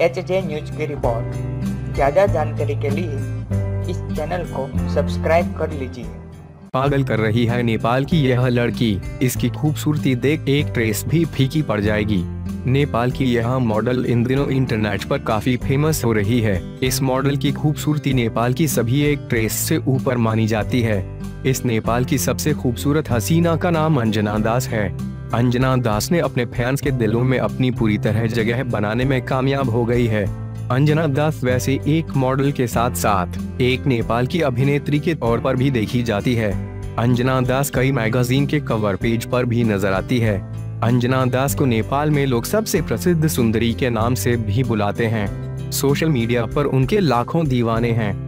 H J News की रिपोर्ट। ज़्यादा जानकारी के लिए इस चैनल को सब्सक्राइब कर लीजिए। पागल कर रही है नेपाल की यह लड़की। इसकी खूबसूरती देख एक ट्रेस भी फीकी पड़ जाएगी। नेपाल की यह मॉडल इन दिनों इंटरनेट पर काफ़ी फ़ेमस हो रही है। इस मॉडल की खूबसूरती नेपाल की सभी एक ट्रेस से ऊपर मानी जाती है। इस नेपाल की सबसे खूबसूरत हसीना का नाम अंजना दास है। अंजना दास ने अपने फैंस के दिलों में अपनी पूरी तरह जगह बनाने में कामयाब हो गई है। अंजना दास वैसे एक मॉडल के साथ साथ एक नेपाल की अभिनेत्री के तौर पर भी देखी जाती है। अंजना दास कई मैगजीन के कवर पेज पर भी नज़र आती है। अंजना दास को नेपाल में लोग सबसे प्रसिद्ध सुंदरी के नाम से भी बुलाते हैं। सोशल मीडिया पर उनके लाखों दीवाने हैं।